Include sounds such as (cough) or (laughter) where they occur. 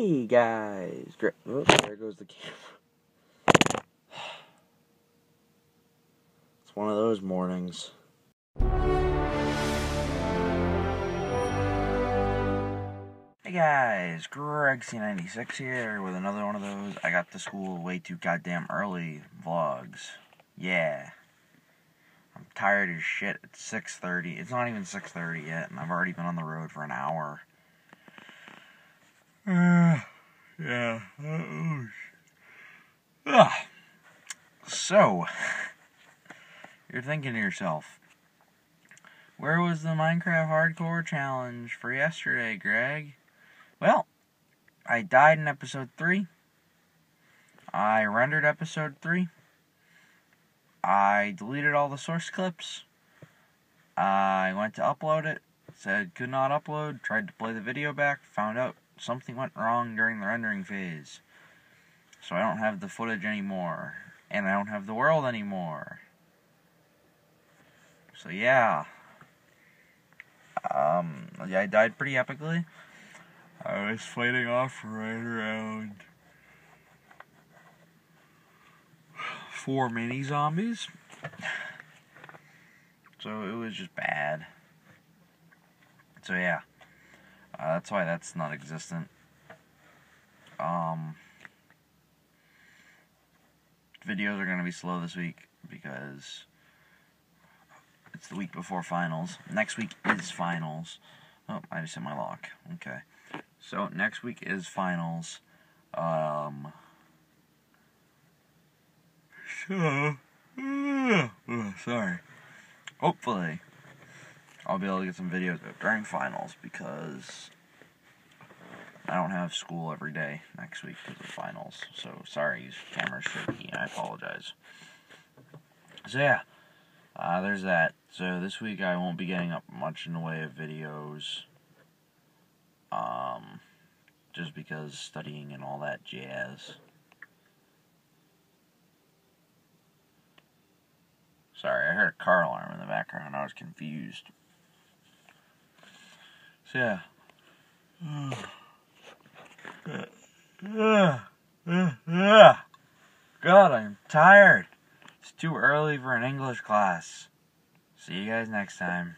Hey guys. Oh, there goes the camera. (sighs) It's one of those mornings. Hey guys, Greg C96 here with another one of those I got to school way too goddamn early vlogs. Yeah. I'm tired as shit. It's 6:30. It's not even 6:30 yet and I've already been on the road for an hour. Uh, yeah. Uh, Ugh. So, (laughs) you're thinking to yourself, where was the Minecraft Hardcore Challenge for yesterday, Greg? Well, I died in episode 3. I rendered episode 3. I deleted all the source clips. I went to upload it, said could not upload, tried to play the video back, found out something went wrong during the rendering phase. So I don't have the footage anymore. And I don't have the world anymore. So yeah. Um, yeah, I died pretty epically. I was fighting off right around four mini zombies. So it was just bad. So yeah. Uh, that's why that's not existent. Um, videos are going to be slow this week because it's the week before finals. Next week is finals. Oh, I just hit my lock. Okay. So next week is finals. Um. So, (sighs) sorry. Hopefully, I'll be able to get some videos during finals because I don't have school every day next week because of finals. So sorry, camera's shaky. I apologize. So yeah, uh, there's that. So this week I won't be getting up much in the way of videos. Um, just because studying and all that jazz. Sorry, I heard a car alarm in the background. I was confused. So yeah. (sighs) (sighs) God, I'm tired. It's too early for an English class. See you guys next time.